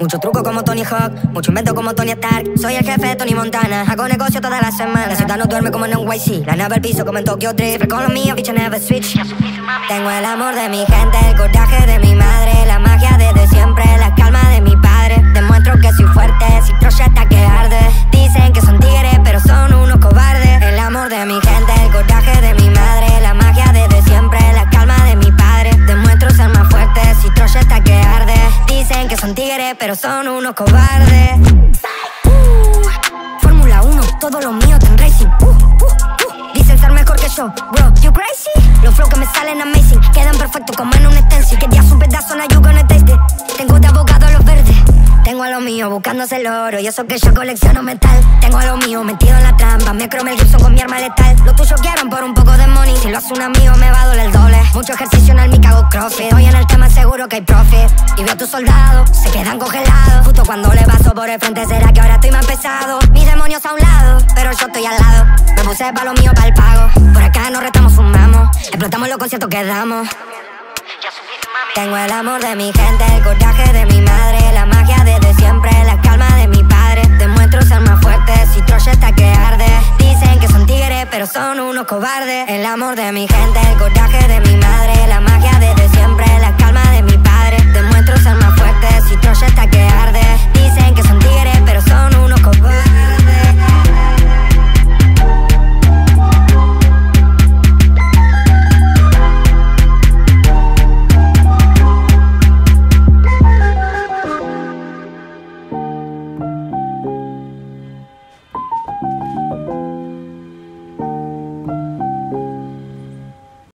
Mucho truco como Tony Hawk, mucho invento como Tony Stark. Soy el jefe de Tony Montana, hago negocio toda la semana. La ciudad no duerme como en NYC, la nave al piso como en Tokyo Drift. Con lo mío, bitch, I never switch. Tengo el amor de mi gente, el coraje de mi madre, la magia desde siempre, la calma de mi padre. Demuestro que soy fuerte, si está que arde. Dicen que son tigres, pero son unos cobardes. El amor de mi gente, son tigres, pero son unos cobardes. Uh, Fórmula 1, todo lo mío tan racing. Uh, uh, Dicen ser mejor que yo, bro, you crazy? Los flows que me salen amazing, quedan perfectos como en un stencil. Que ya un pedazo, na you gonna taste. Tengo de abogado los verdes. Tengo a lo mío buscándose el oro y eso que yo colecciono metal. Tengo a lo mío metido en la trampa, me crome el Gibson con mi arma letal. Los tuyos quieran por un poco de money, si lo hace un amigo me va a doler el. Mucho ejercicio en el mi cago crossfit, estoy en el tema seguro que hay profit. Y veo a tus soldados, se quedan congelados. Justo cuando le paso por el frente, será que ahora estoy más pesado. Mis demonios a un lado, pero yo estoy al lado. Me puse pa' lo mío, para el pago. Por acá nos retamos, fumamos, explotamos los conciertos que damos. Tengo el amor de mi gente, el coraje de mi madre, la magia desde siempre, la calma pero son unos cobardes. El amor de mi gente, el coraje de mi madre, la magia de